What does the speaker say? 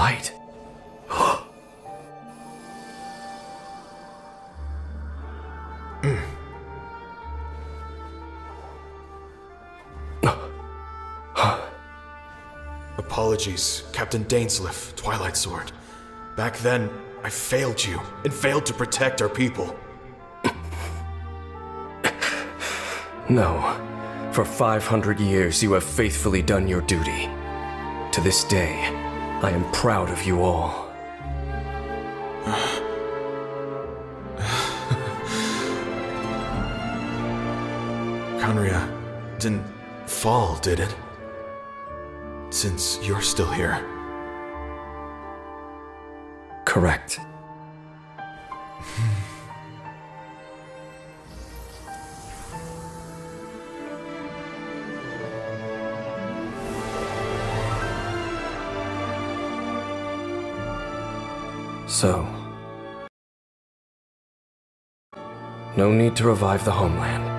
light. Apologies, Captain Dainsleif, Twilight Sword. Back then, I failed you and failed to protect our people. No. For 500 years, you have faithfully done your duty. To this day, I am proud of you all. Khaenri'ah didn't fall, did it? Since you're still here. Correct. So, no need to revive the homeland.